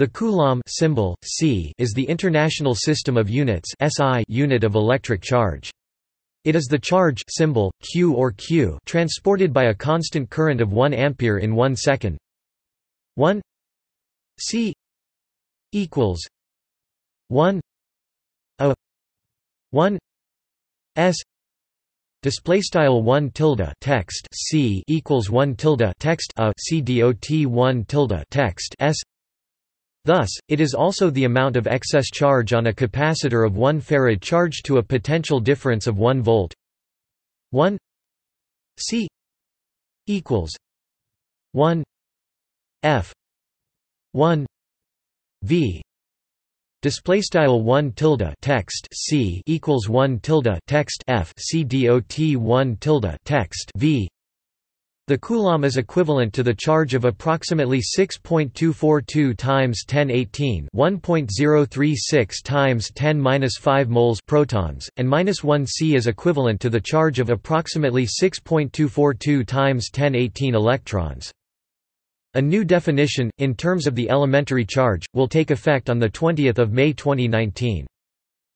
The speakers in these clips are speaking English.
The Coulomb symbol, C, is the International System of Units SI unit of electric charge. It is the charge symbol, Q or Q transported by a constant current of 1 ampere in 1 second. 1 C equals 1 A 1 S Display style one tilde text c equals one tilde text a c dot one tilde text s Thus, it is also the amount of excess charge on a capacitor of 1 farad charged to a potential difference of 1 volt. 1 C equals 1 F 1 V. Display style one tilde text c equals one tilde text f c dot one tilde text v the coulomb is equivalent to the charge of approximately 6.242 times 1018 1.036 times 10-5 moles protons, and minus 1 C is equivalent to the charge of approximately 6.242 times 1018 electrons. A new definition, in terms of the elementary charge, will take effect on 20 May 2019.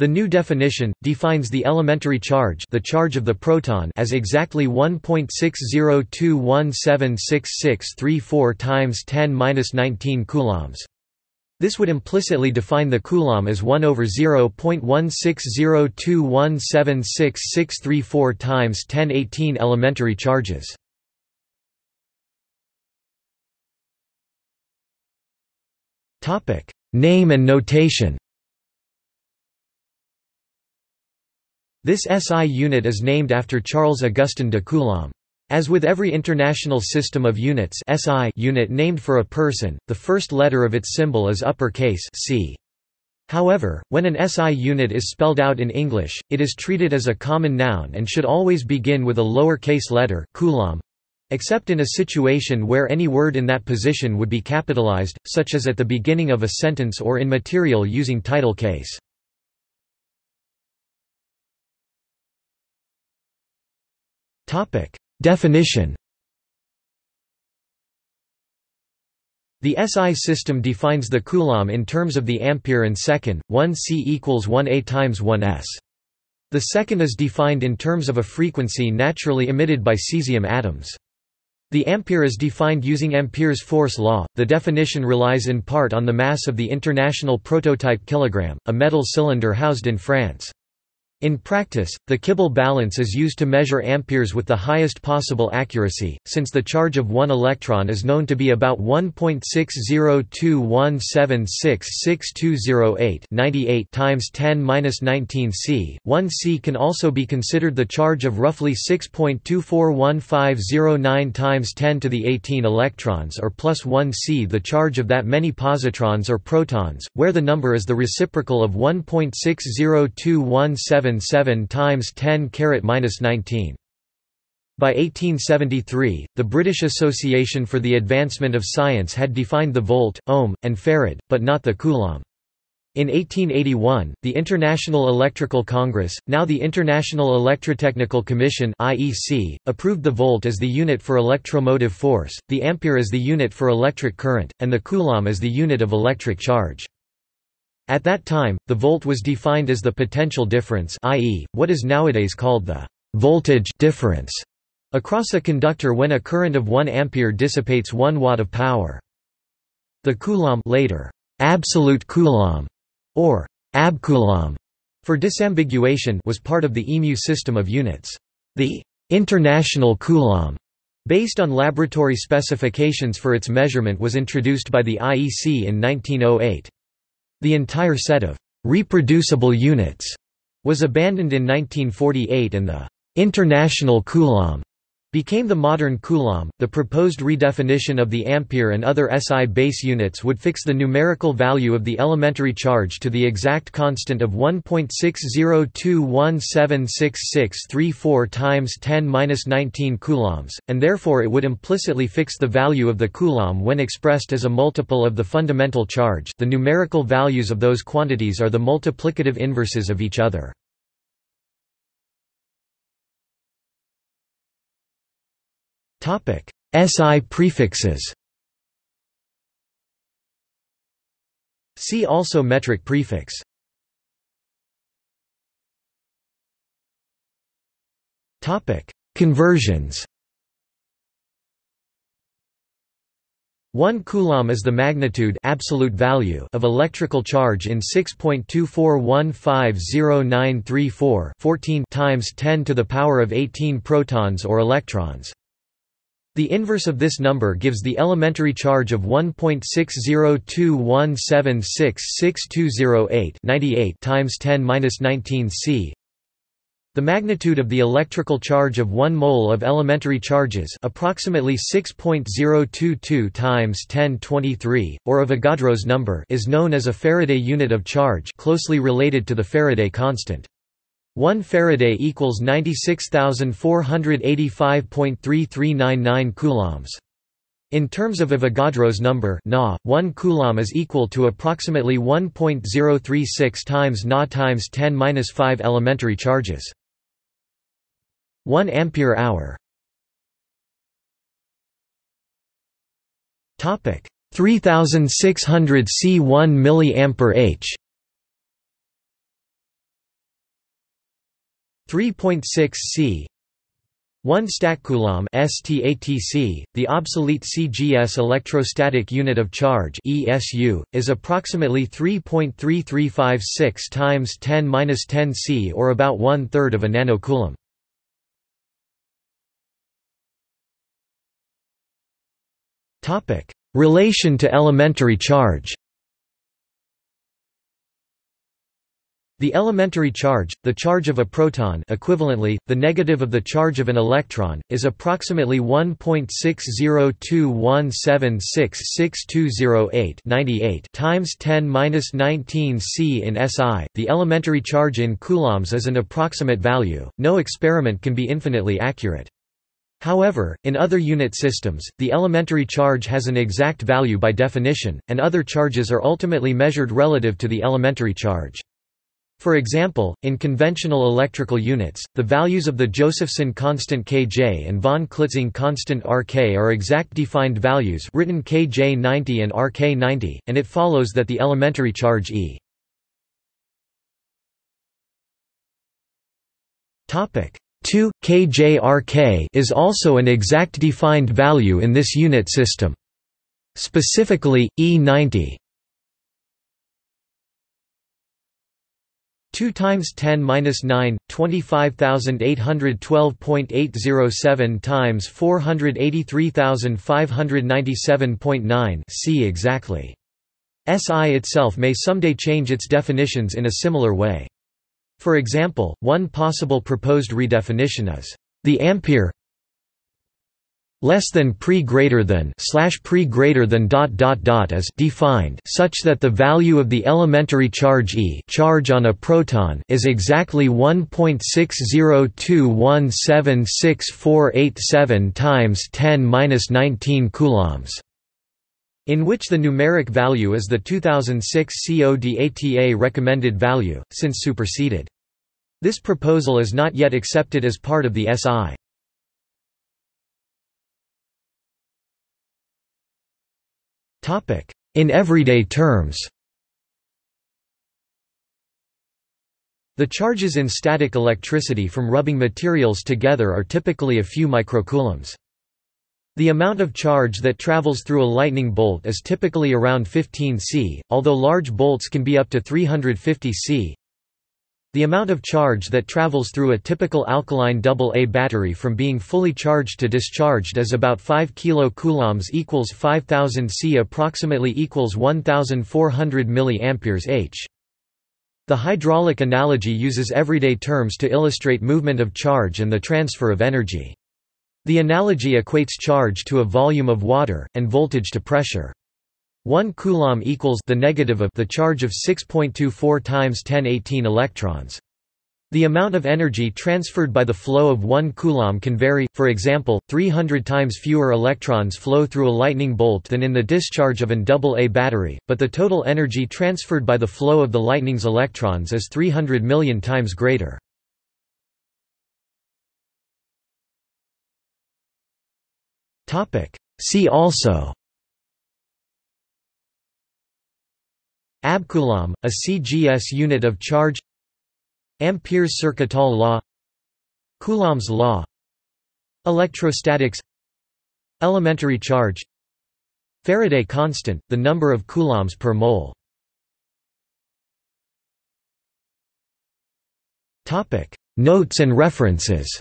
The new definition, defines the elementary charge the charge of the proton as exactly 1.602176634 times 10-19 coulombs. This would implicitly define the coulomb as 1 over 0.16021766634 times 1018 elementary charges. Name and notation This SI unit is named after Charles Augustin de Coulomb. As with every international system of units SI unit named for a person, the first letter of its symbol is uppercase C. However, when an SI unit is spelled out in English, it is treated as a common noun and should always begin with a lower-case letter coulomb, except in a situation where any word in that position would be capitalized, such as at the beginning of a sentence or in material using title case. Definition The SI system defines the coulomb in terms of the ampere and second, 1 C equals 1 A times 1 S. The second is defined in terms of a frequency naturally emitted by cesium atoms. The ampere is defined using Ampere's force law. The definition relies in part on the mass of the international prototype kilogram, a metal cylinder housed in France. In practice, the Kibble balance is used to measure amperes with the highest possible accuracy, since the charge of one electron is known to be about 1.60217666208 98 times 10^-19 c. 1 c can also be considered the charge of roughly 6.241509 times 10 to the 18 electrons or plus 1 c the charge of that many positrons or protons, where the number is the reciprocal of 1.60217 7 times 10 carat minus 19. By 1873, the British Association for the Advancement of Science had defined the volt, ohm, and farad, but not the coulomb. In 1881, the International Electrical Congress, now the International Electrotechnical Commission (IEC), approved the volt as the unit for electromotive force, the ampere as the unit for electric current, and the coulomb as the unit of electric charge. At that time, the volt was defined as the potential difference i.e., what is nowadays called the voltage difference across a conductor when a current of 1 ampere dissipates 1 watt of power. The coulomb later, absolute coulomb, or abcoulomb, for disambiguation was part of the EMU system of units. The international coulomb, based on laboratory specifications for its measurement was introduced by the IEC in 1908. The entire set of reproducible units was abandoned in 1948 and the international coulomb became the modern coulomb. The proposed redefinition of the ampere and other SI base units would fix the numerical value of the elementary charge to the exact constant of 1.602176634 times 10^-19 coulombs, and therefore it would implicitly fix the value of the coulomb when expressed as a multiple of the fundamental charge. The numerical values of those quantities are the multiplicative inverses of each other. SI prefixes See also metric prefix. Topic: Conversions. 1 coulomb is the magnitude absolute value of electrical charge in 6.2415094 14 times 10 to the power of 18 protons or electrons. The inverse of this number gives the elementary charge of 1.60217666208 98 times 10^-19 c the magnitude of the electrical charge of 1 mole of elementary charges approximately 6.022 times 1023, or Avogadro's number is known as a Faraday unit of charge closely related to the Faraday constant. 1 Faraday equals 96,485.3399 coulombs. In terms of Avogadro's number Na, 1 coulomb is equal to approximately 1.036 times Na times 10^-5 elementary charges. 1 ampere hour topic 3600 c 1 milliampere h 3.6 c. 1 statcoulomb STATC, the obsolete CGS electrostatic unit of charge ESU, is approximately 3.3356 times 10^-10 c or about one-third of a nanocoulomb. Relation to elementary charge The elementary charge, the charge of a proton equivalently, the negative of the charge of an electron, is approximately 1.60217666208 98 times 10^-19 c in SI. The elementary charge in coulombs is an approximate value, no experiment can be infinitely accurate. However, in other unit systems, the elementary charge has an exact value by definition, and other charges are ultimately measured relative to the elementary charge. For example, in conventional electrical units, the values of the Josephson constant Kj and von Klitzing constant Rk are exact defined values written Kj90 and Rk90, and it follows that the elementary charge E topic 2 kjrk is also an exact defined value in this unit system. Specifically, E90 2 times 10 minus 9, 25,812.807 times 483,597.9 See exactly. SI itself may someday change its definitions in a similar way. For example, one possible proposed redefinition is the ampere less than pre greater than slash pre greater than dot dot dot is defined such that the value of the elementary charge E charge on a proton is exactly 1.602176487 times 10^-19 coulombs in which the numeric value is the 2006 CODATA recommended value, since superseded. This proposal is not yet accepted as part of the SI. In everyday terms The charges in static electricity from rubbing materials together are typically a few microcoulombs. The amount of charge that travels through a lightning bolt is typically around 15 C, although large bolts can be up to 350 C. The amount of charge that travels through a typical alkaline AA battery from being fully charged to discharged is about 5 kilo equals 5000 C approximately equals 1400 mA H. The hydraulic analogy uses everyday terms to illustrate movement of charge and the transfer of energy. The analogy equates charge to a volume of water, and voltage to pressure. 1 coulomb equals the negative of the charge of 6.24 times 1018 electrons. The amount of energy transferred by the flow of 1 coulomb can vary, for example, 300 times fewer electrons flow through a lightning bolt than in the discharge of an AA battery, but the total energy transferred by the flow of the lightning's electrons is 300 million times greater. See also Abcoulomb, a CGS unit of charge. Ampere's Circuital law. Coulomb's law. Electrostatics. Elementary charge. Faraday constant, the number of coulombs per mole. Notes and references